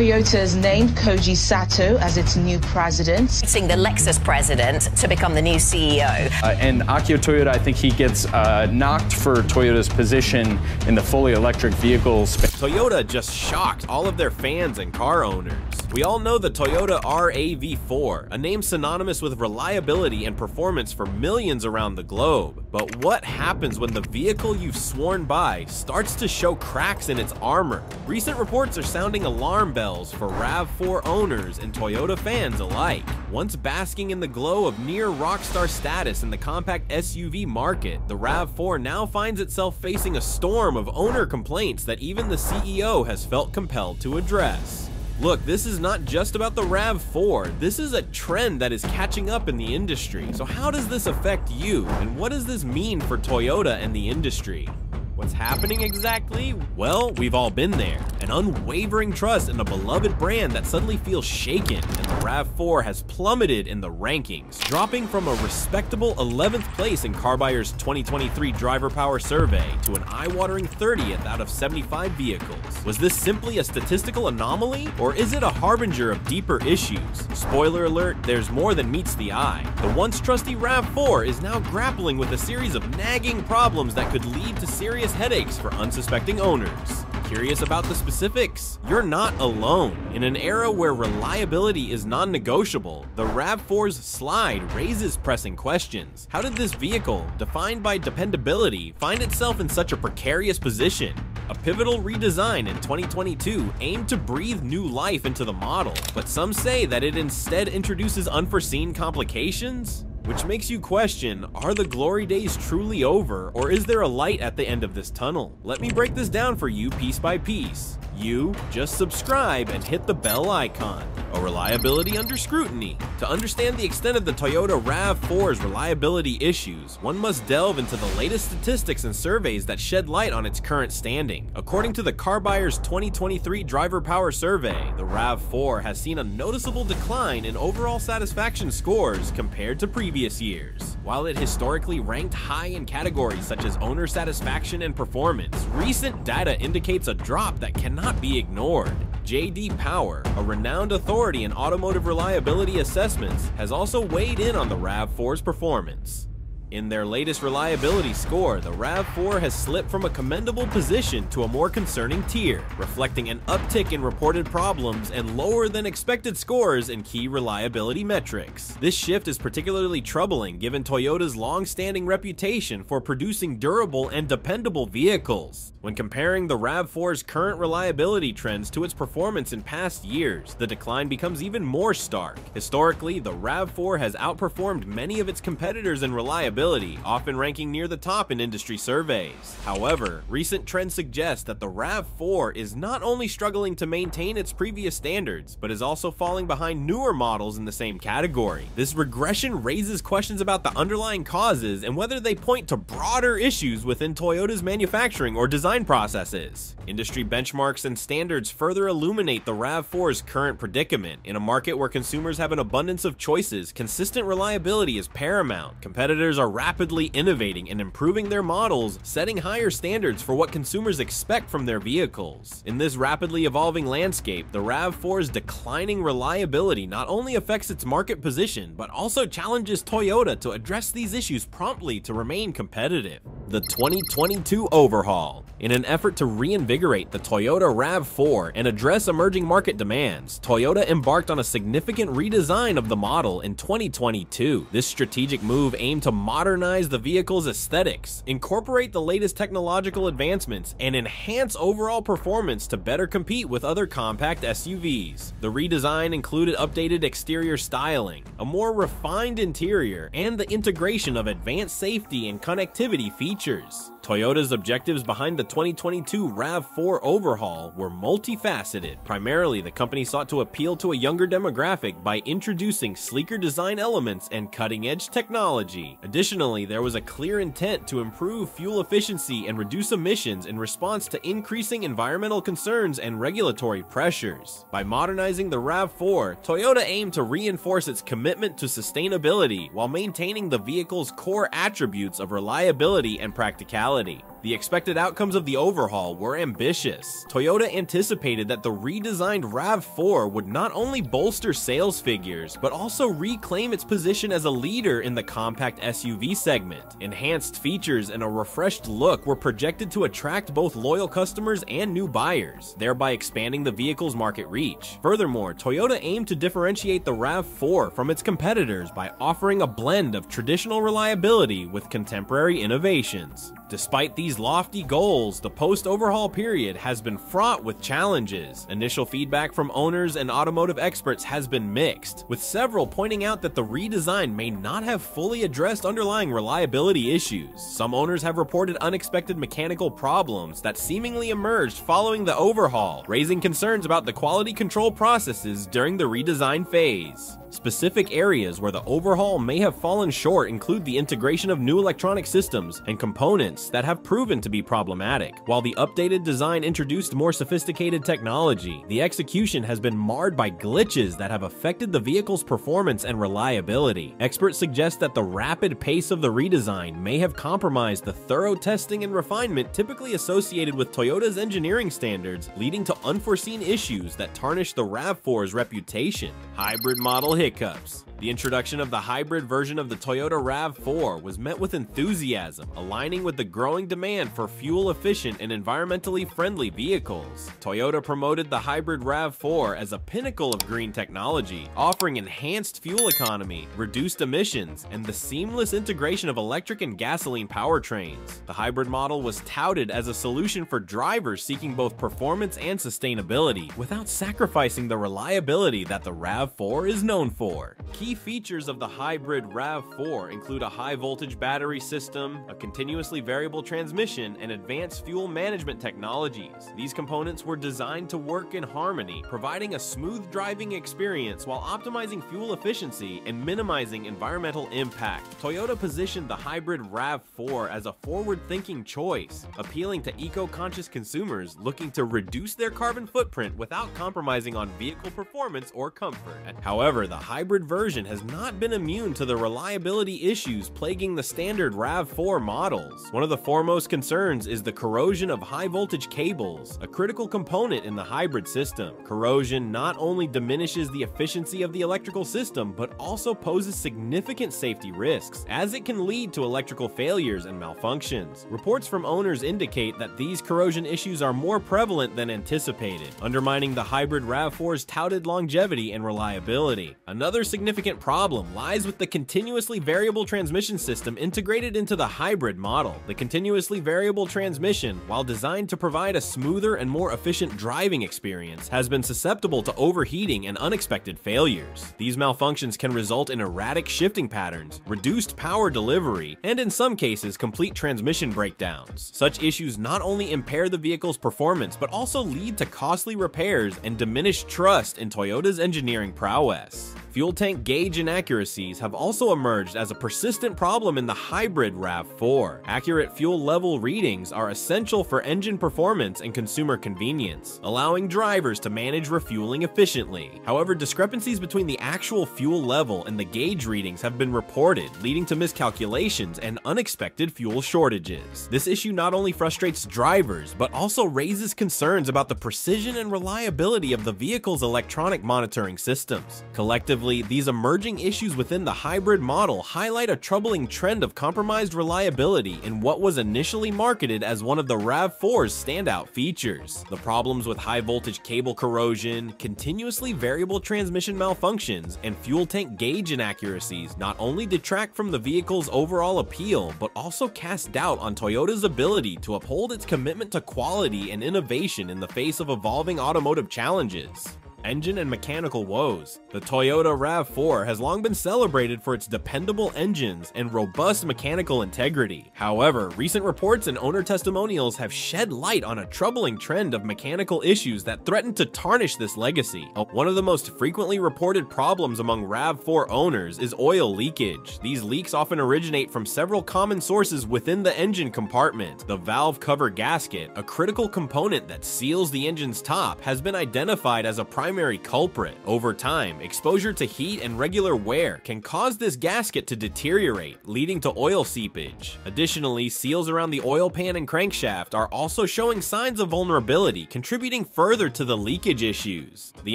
Toyota has named Koji Sato as its new president. Seeing the Lexus president to become the new CEO. Uh, and Akio Toyoda, I think he gets uh, knocked for Toyota's position in the fully electric vehicle space. Toyota just shocked all of their fans and car owners. We all know the Toyota RAV4, a name synonymous with reliability and performance for millions around the globe. But what happens when the vehicle you've sworn by starts to show cracks in its armor? Recent reports are sounding alarm bells for RAV4 owners and Toyota fans alike. Once basking in the glow of near rockstar status in the compact SUV market, the RAV4 now finds itself facing a storm of owner complaints that even the CEO has felt compelled to address. Look, this is not just about the RAV4, this is a trend that is catching up in the industry. So how does this affect you, and what does this mean for Toyota and the industry? What's happening exactly? Well, we've all been there. An unwavering trust in a beloved brand that suddenly feels shaken, and the RAV4 has plummeted in the rankings, dropping from a respectable 11th place in Carbuyer's 2023 driver power survey to an eye-watering 30th out of 75 vehicles. Was this simply a statistical anomaly, or is it a harbinger of deeper issues? Spoiler alert, there's more than meets the eye. The once trusty RAV4 is now grappling with a series of nagging problems that could lead to serious headaches for unsuspecting owners. Curious about the specifics? You're not alone. In an era where reliability is non-negotiable, the RAV4's slide raises pressing questions. How did this vehicle, defined by dependability, find itself in such a precarious position? A pivotal redesign in 2022 aimed to breathe new life into the model, but some say that it instead introduces unforeseen complications? Which makes you question, are the glory days truly over, or is there a light at the end of this tunnel? Let me break this down for you piece by piece. You just subscribe and hit the bell icon. A reliability under scrutiny. To understand the extent of the Toyota RAV4's reliability issues, one must delve into the latest statistics and surveys that shed light on its current standing. According to the Carbuyer's 2023 Driver Power Survey, the RAV4 has seen a noticeable decline in overall satisfaction scores compared to previous years. While it historically ranked high in categories such as owner satisfaction and performance, recent data indicates a drop that cannot be ignored. JD Power, a renowned authority in automotive reliability assessments, has also weighed in on the RAV4's performance. In their latest reliability score, the RAV4 has slipped from a commendable position to a more concerning tier, reflecting an uptick in reported problems and lower than expected scores in key reliability metrics. This shift is particularly troubling given Toyota's long-standing reputation for producing durable and dependable vehicles. When comparing the RAV4's current reliability trends to its performance in past years, the decline becomes even more stark. Historically, the RAV4 has outperformed many of its competitors in reliability often ranking near the top in industry surveys. However, recent trends suggest that the RAV4 is not only struggling to maintain its previous standards, but is also falling behind newer models in the same category. This regression raises questions about the underlying causes and whether they point to broader issues within Toyota's manufacturing or design processes. Industry benchmarks and standards further illuminate the RAV4's current predicament. In a market where consumers have an abundance of choices, consistent reliability is paramount. Competitors are rapidly innovating and improving their models, setting higher standards for what consumers expect from their vehicles. In this rapidly evolving landscape, the RAV4's declining reliability not only affects its market position, but also challenges Toyota to address these issues promptly to remain competitive. The 2022 overhaul. In an effort to reinvigorate the Toyota RAV4 and address emerging market demands, Toyota embarked on a significant redesign of the model in 2022. This strategic move aimed to modernize the vehicle's aesthetics, incorporate the latest technological advancements, and enhance overall performance to better compete with other compact SUVs. The redesign included updated exterior styling, a more refined interior, and the integration of advanced safety and connectivity features. Toyota's objectives behind the 2022 RAV4 overhaul were multifaceted. Primarily, the company sought to appeal to a younger demographic by introducing sleeker design elements and cutting-edge technology. Additionally, there was a clear intent to improve fuel efficiency and reduce emissions in response to increasing environmental concerns and regulatory pressures. By modernizing the RAV4, Toyota aimed to reinforce its commitment to sustainability while maintaining the vehicle's core attributes of reliability and practicality reality. The expected outcomes of the overhaul were ambitious. Toyota anticipated that the redesigned RAV4 would not only bolster sales figures, but also reclaim its position as a leader in the compact SUV segment. Enhanced features and a refreshed look were projected to attract both loyal customers and new buyers, thereby expanding the vehicle's market reach. Furthermore, Toyota aimed to differentiate the RAV4 from its competitors by offering a blend of traditional reliability with contemporary innovations. Despite these lofty goals, the post-overhaul period has been fraught with challenges. Initial feedback from owners and automotive experts has been mixed, with several pointing out that the redesign may not have fully addressed underlying reliability issues. Some owners have reported unexpected mechanical problems that seemingly emerged following the overhaul, raising concerns about the quality control processes during the redesign phase. Specific areas where the overhaul may have fallen short include the integration of new electronic systems and components that have proven to be problematic. While the updated design introduced more sophisticated technology, the execution has been marred by glitches that have affected the vehicle's performance and reliability. Experts suggest that the rapid pace of the redesign may have compromised the thorough testing and refinement typically associated with Toyota's engineering standards, leading to unforeseen issues that tarnish the RAV4's reputation. Hybrid model hiccups. The introduction of the hybrid version of the Toyota RAV4 was met with enthusiasm, aligning with the growing demand for fuel-efficient and environmentally friendly vehicles. Toyota promoted the hybrid RAV4 as a pinnacle of green technology, offering enhanced fuel economy, reduced emissions, and the seamless integration of electric and gasoline powertrains. The hybrid model was touted as a solution for drivers seeking both performance and sustainability, without sacrificing the reliability that the RAV4 is known for. Key features of the hybrid RAV4 include a high voltage battery system, a continuously variable transmission, and advanced fuel management technologies. These components were designed to work in harmony, providing a smooth driving experience while optimizing fuel efficiency and minimizing environmental impact. Toyota positioned the hybrid RAV4 as a forward-thinking choice, appealing to eco-conscious consumers looking to reduce their carbon footprint without compromising on vehicle performance or comfort. However, the hybrid version has not been immune to the reliability issues plaguing the standard RAV4 models. One of the foremost concerns is the corrosion of high voltage cables, a critical component in the hybrid system. Corrosion not only diminishes the efficiency of the electrical system, but also poses significant safety risks, as it can lead to electrical failures and malfunctions. Reports from owners indicate that these corrosion issues are more prevalent than anticipated, undermining the hybrid RAV4's touted longevity and reliability. Another significant problem lies with the continuously variable transmission system integrated into the hybrid model. The continuously variable transmission, while designed to provide a smoother and more efficient driving experience, has been susceptible to overheating and unexpected failures. These malfunctions can result in erratic shifting patterns, reduced power delivery, and in some cases, complete transmission breakdowns. Such issues not only impair the vehicle's performance, but also lead to costly repairs and diminished trust in Toyota's engineering prowess. Fuel tank gauge inaccuracies have also emerged as a persistent problem in the hybrid RAV4. Accurate fuel level readings are essential for engine performance and consumer convenience, allowing drivers to manage refueling efficiently. However, discrepancies between the actual fuel level and the gauge readings have been reported, leading to miscalculations and unexpected fuel shortages. This issue not only frustrates drivers, but also raises concerns about the precision and reliability of the vehicle's electronic monitoring systems. Collectively, these emerging issues within the hybrid model highlight a troubling trend of compromised reliability in what was initially marketed as one of the RAV4's standout features. The problems with high voltage cable corrosion, continuously variable transmission malfunctions, and fuel tank gauge inaccuracies not only detract from the vehicle's overall appeal, but also cast doubt on Toyota's ability to uphold its commitment to quality and innovation in the face of evolving automotive challenges engine and mechanical woes. The Toyota RAV4 has long been celebrated for its dependable engines and robust mechanical integrity. However, recent reports and owner testimonials have shed light on a troubling trend of mechanical issues that threaten to tarnish this legacy. Uh, one of the most frequently reported problems among RAV4 owners is oil leakage. These leaks often originate from several common sources within the engine compartment. The valve cover gasket, a critical component that seals the engine's top, has been identified as a primary primary culprit. Over time, exposure to heat and regular wear can cause this gasket to deteriorate, leading to oil seepage. Additionally, seals around the oil pan and crankshaft are also showing signs of vulnerability, contributing further to the leakage issues. The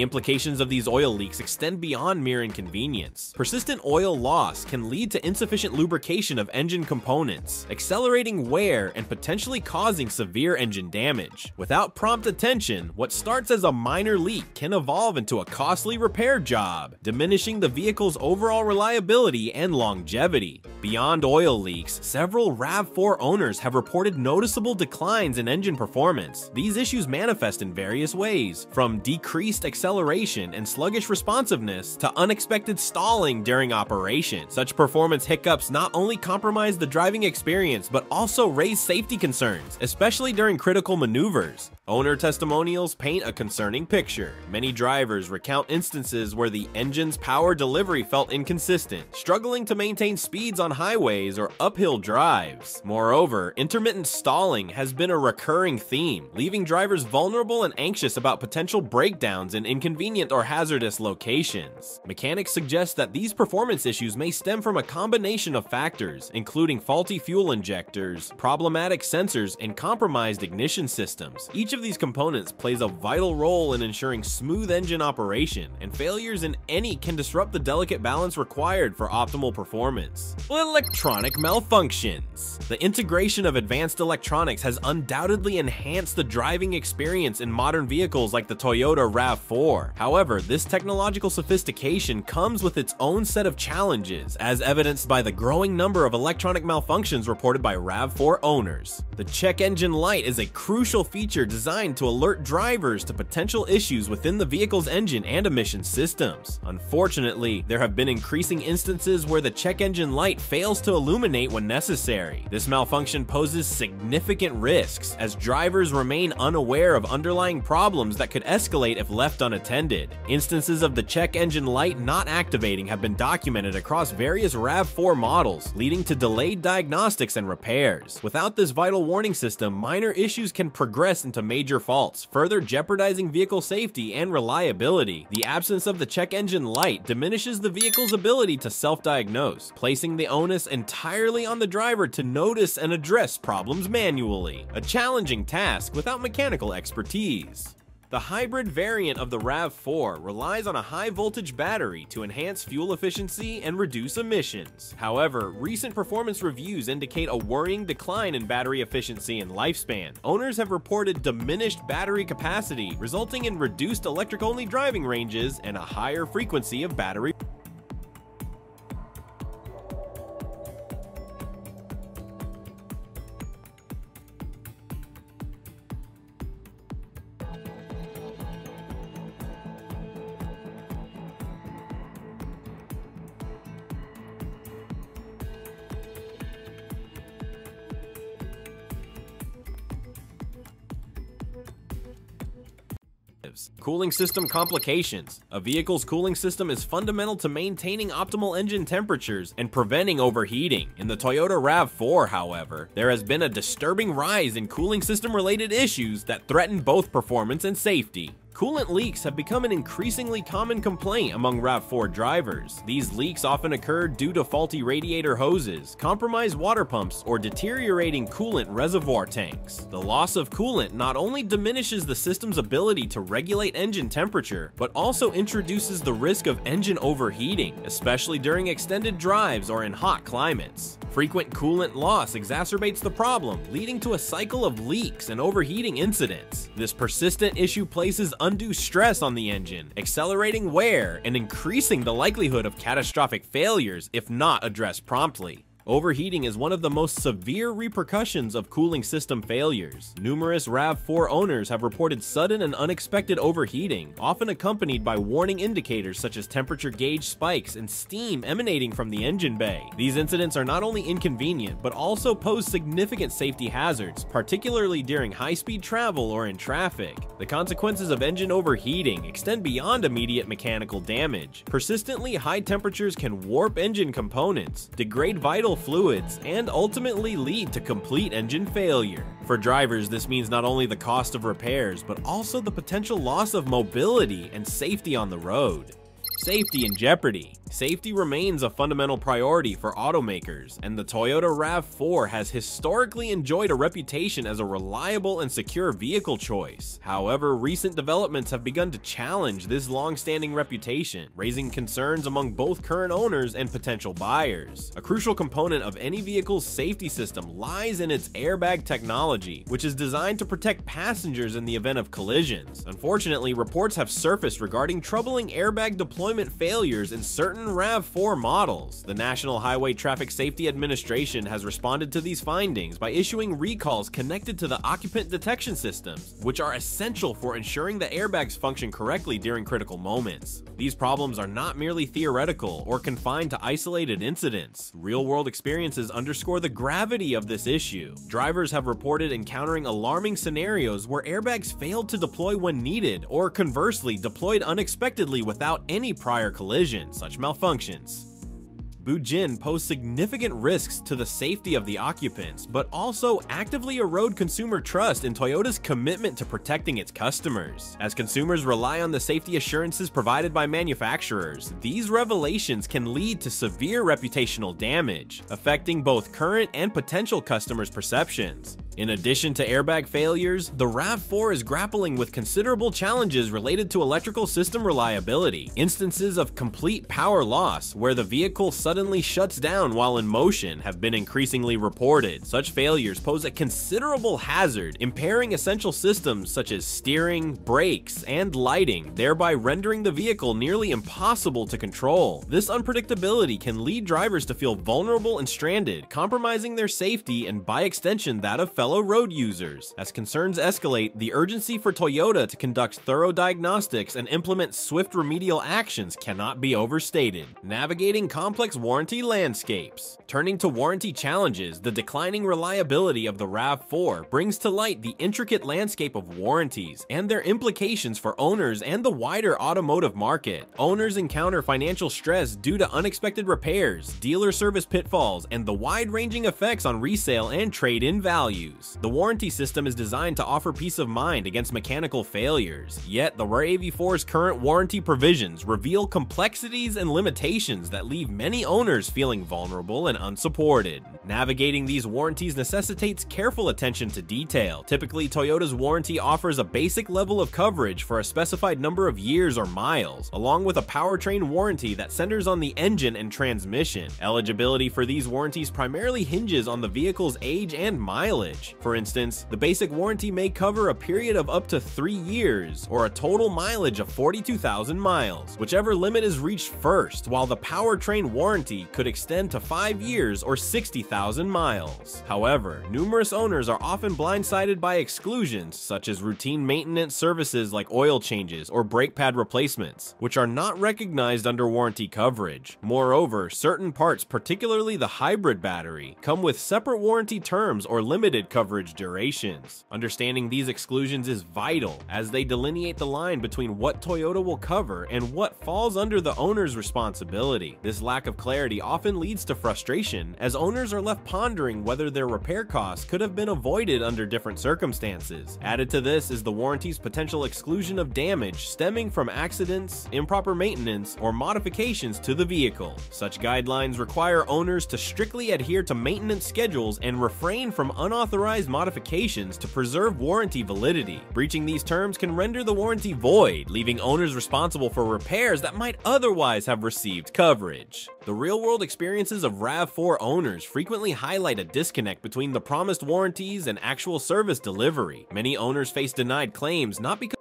implications of these oil leaks extend beyond mere inconvenience. Persistent oil loss can lead to insufficient lubrication of engine components, accelerating wear and potentially causing severe engine damage. Without prompt attention, what starts as a minor leak can evolve into a costly repair job, diminishing the vehicle's overall reliability and longevity. Beyond oil leaks, several RAV4 owners have reported noticeable declines in engine performance. These issues manifest in various ways, from decreased acceleration and sluggish responsiveness to unexpected stalling during operation. Such performance hiccups not only compromise the driving experience, but also raise safety concerns, especially during critical maneuvers. Owner testimonials paint a concerning picture. Many drivers recount instances where the engine's power delivery felt inconsistent, struggling to maintain speeds on highways or uphill drives. Moreover, intermittent stalling has been a recurring theme, leaving drivers vulnerable and anxious about potential breakdowns in inconvenient or hazardous locations. Mechanics suggest that these performance issues may stem from a combination of factors, including faulty fuel injectors, problematic sensors, and compromised ignition systems. Each of these components plays a vital role in ensuring smooth engine operation, and failures in any can disrupt the delicate balance required for optimal performance. Electronic malfunctions. The integration of advanced electronics has undoubtedly enhanced the driving experience in modern vehicles like the Toyota RAV4. However, this technological sophistication comes with its own set of challenges, as evidenced by the growing number of electronic malfunctions reported by RAV4 owners. The check engine light is a crucial feature designed to alert drivers to potential issues within the vehicle's engine and emission systems. Unfortunately, there have been increasing instances where the check engine light fails to illuminate when necessary. This malfunction poses significant risks as drivers remain unaware of underlying problems that could escalate if left unattended. Instances of the check engine light not activating have been documented across various RAV4 models, leading to delayed diagnostics and repairs. Without this vital warning system, minor issues can progress into major faults, further jeopardizing vehicle safety and reliability. The absence of the check engine light diminishes the vehicle's ability to self-diagnose, placing the onus entirely on the driver to notice and address problems manually. A challenging task without mechanical expertise. The hybrid variant of the RAV4 relies on a high voltage battery to enhance fuel efficiency and reduce emissions. However, recent performance reviews indicate a worrying decline in battery efficiency and lifespan. Owners have reported diminished battery capacity, resulting in reduced electric-only driving ranges and a higher frequency of battery Cooling system complications. A vehicle's cooling system is fundamental to maintaining optimal engine temperatures and preventing overheating. In the Toyota RAV4, however, there has been a disturbing rise in cooling system related issues that threaten both performance and safety. Coolant leaks have become an increasingly common complaint among RAV4 drivers. These leaks often occur due to faulty radiator hoses, compromised water pumps, or deteriorating coolant reservoir tanks. The loss of coolant not only diminishes the system's ability to regulate engine temperature, but also introduces the risk of engine overheating, especially during extended drives or in hot climates. Frequent coolant loss exacerbates the problem, leading to a cycle of leaks and overheating incidents. This persistent issue places undue stress on the engine, accelerating wear and increasing the likelihood of catastrophic failures if not addressed promptly. Overheating is one of the most severe repercussions of cooling system failures. Numerous RAV4 owners have reported sudden and unexpected overheating, often accompanied by warning indicators such as temperature gauge spikes and steam emanating from the engine bay. These incidents are not only inconvenient, but also pose significant safety hazards, particularly during high-speed travel or in traffic. The consequences of engine overheating extend beyond immediate mechanical damage. Persistently high temperatures can warp engine components, degrade vital fluids and ultimately lead to complete engine failure. For drivers, this means not only the cost of repairs, but also the potential loss of mobility and safety on the road. Safety in jeopardy. Safety remains a fundamental priority for automakers, and the Toyota RAV4 has historically enjoyed a reputation as a reliable and secure vehicle choice. However, recent developments have begun to challenge this long-standing reputation, raising concerns among both current owners and potential buyers. A crucial component of any vehicle's safety system lies in its airbag technology, which is designed to protect passengers in the event of collisions. Unfortunately, reports have surfaced regarding troubling airbag deployment failures in certain certain RAV4 models. The National Highway Traffic Safety Administration has responded to these findings by issuing recalls connected to the occupant detection systems, which are essential for ensuring the airbags function correctly during critical moments. These problems are not merely theoretical or confined to isolated incidents. Real-world experiences underscore the gravity of this issue. Drivers have reported encountering alarming scenarios where airbags failed to deploy when needed, or conversely, deployed unexpectedly without any prior collision, such malfunctions. Bujin pose significant risks to the safety of the occupants, but also actively erode consumer trust in Toyota's commitment to protecting its customers. As consumers rely on the safety assurances provided by manufacturers, these revelations can lead to severe reputational damage, affecting both current and potential customers' perceptions. In addition to airbag failures, the RAV4 is grappling with considerable challenges related to electrical system reliability. Instances of complete power loss, where the vehicle suddenly shuts down while in motion, have been increasingly reported. Such failures pose a considerable hazard, impairing essential systems such as steering, brakes, and lighting, thereby rendering the vehicle nearly impossible to control. This unpredictability can lead drivers to feel vulnerable and stranded, compromising their safety and by extension that of fellow fellow road users. As concerns escalate, the urgency for Toyota to conduct thorough diagnostics and implement swift remedial actions cannot be overstated. Navigating complex warranty landscapes. Turning to warranty challenges, the declining reliability of the RAV4 brings to light the intricate landscape of warranties and their implications for owners and the wider automotive market. Owners encounter financial stress due to unexpected repairs, dealer service pitfalls, and the wide-ranging effects on resale and trade-in values. The warranty system is designed to offer peace of mind against mechanical failures, yet the RAV4's current warranty provisions reveal complexities and limitations that leave many owners feeling vulnerable and unsupported. Navigating these warranties necessitates careful attention to detail. Typically, Toyota's warranty offers a basic level of coverage for a specified number of years or miles, along with a powertrain warranty that centers on the engine and transmission. Eligibility for these warranties primarily hinges on the vehicle's age and mileage. For instance, the basic warranty may cover a period of up to 3 years, or a total mileage of 42,000 miles, whichever limit is reached first, while the powertrain warranty could extend to 5 years or 60,000 miles. However, numerous owners are often blindsided by exclusions, such as routine maintenance services like oil changes or brake pad replacements, which are not recognized under warranty coverage. Moreover, certain parts, particularly the hybrid battery, come with separate warranty terms or limited coverage durations. Understanding these exclusions is vital as they delineate the line between what Toyota will cover and what falls under the owner's responsibility. This lack of clarity often leads to frustration as owners are left pondering whether their repair costs could have been avoided under different circumstances. Added to this is the warranty's potential exclusion of damage stemming from accidents, improper maintenance, or modifications to the vehicle. Such guidelines require owners to strictly adhere to maintenance schedules and refrain from unauthorized authorized modifications to preserve warranty validity. Breaching these terms can render the warranty void, leaving owners responsible for repairs that might otherwise have received coverage. The real-world experiences of RAV4 owners frequently highlight a disconnect between the promised warranties and actual service delivery. Many owners face denied claims not because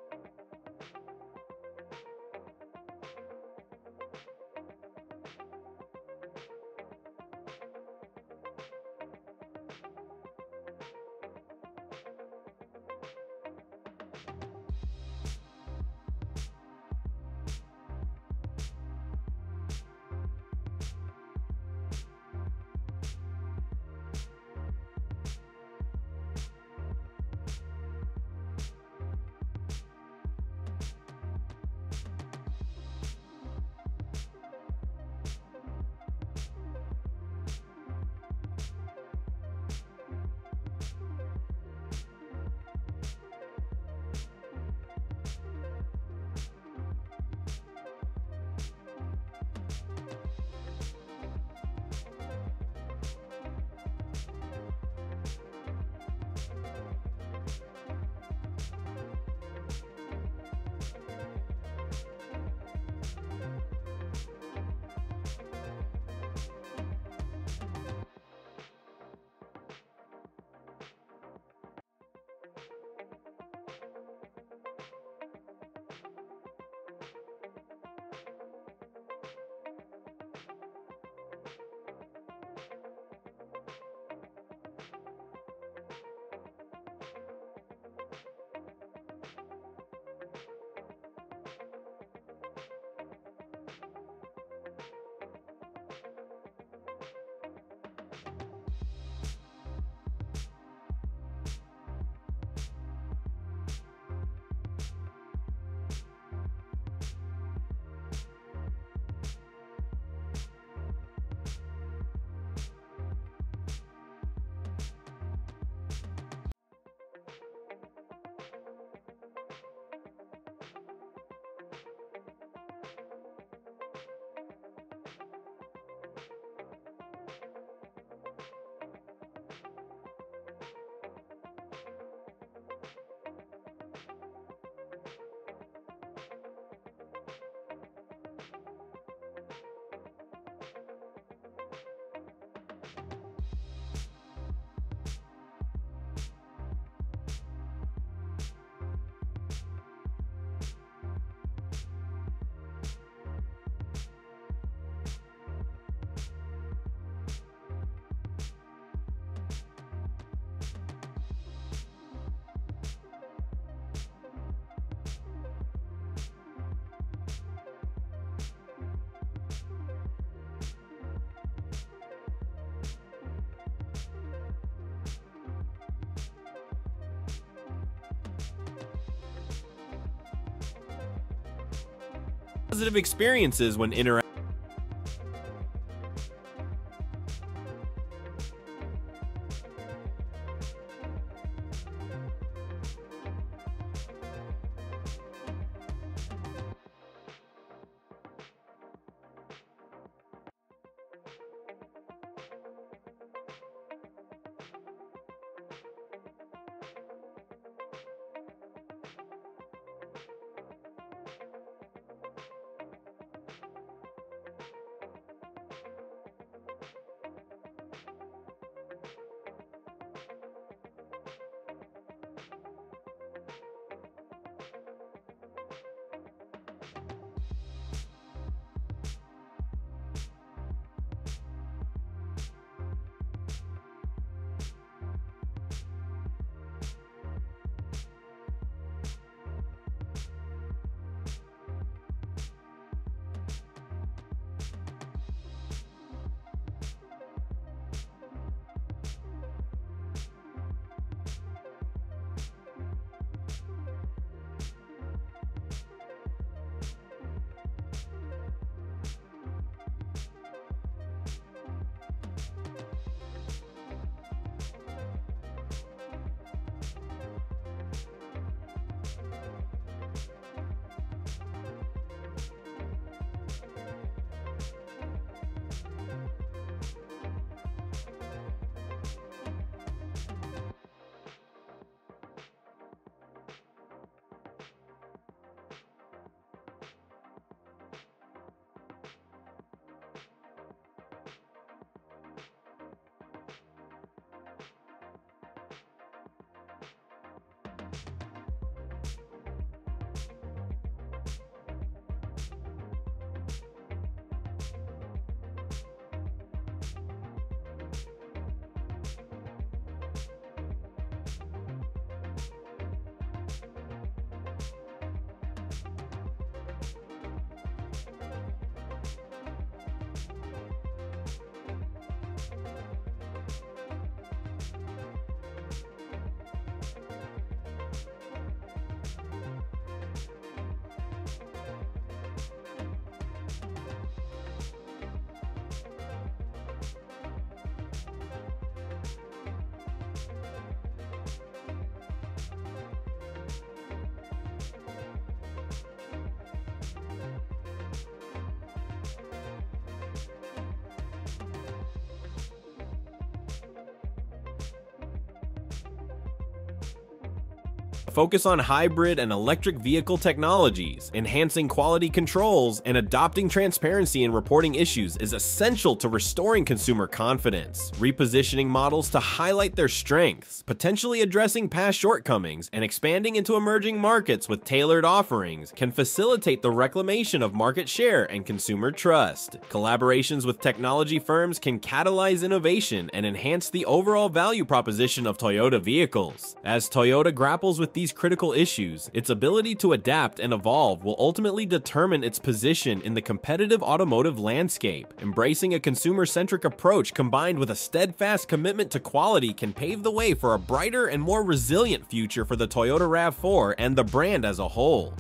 positive experiences when interacting focus on hybrid and electric vehicle technologies, enhancing quality controls, and adopting transparency in reporting issues is essential to restoring consumer confidence. Repositioning models to highlight their strengths, potentially addressing past shortcomings, and expanding into emerging markets with tailored offerings can facilitate the reclamation of market share and consumer trust. Collaborations with technology firms can catalyze innovation and enhance the overall value proposition of Toyota vehicles. As Toyota grapples with these critical issues, its ability to adapt and evolve will ultimately determine its position in the competitive automotive landscape. Embracing a consumer-centric approach combined with a steadfast commitment to quality can pave the way for a brighter and more resilient future for the Toyota RAV4 and the brand as a whole.